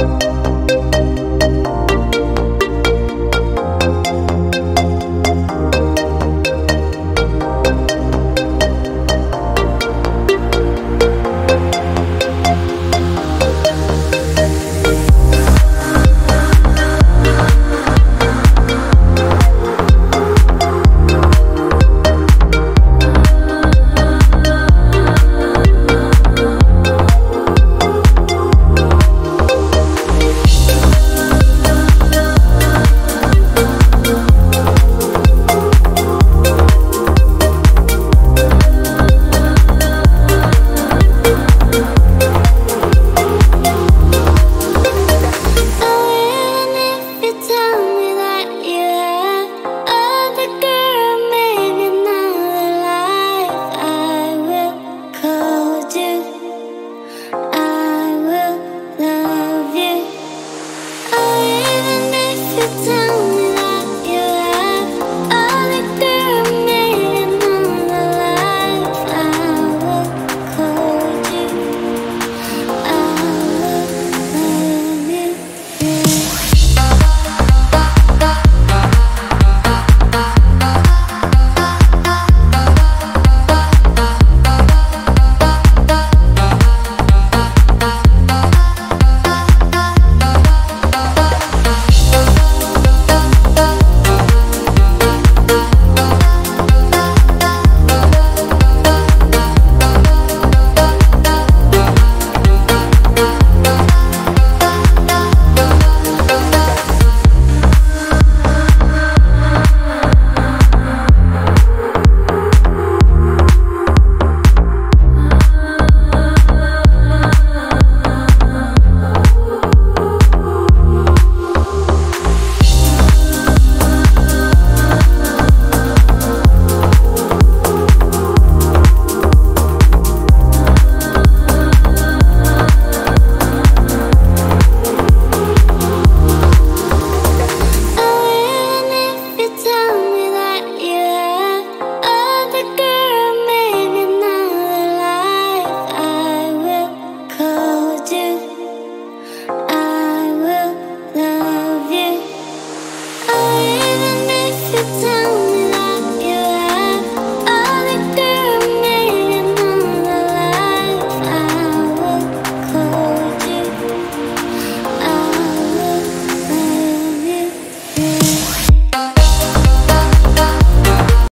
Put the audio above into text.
Música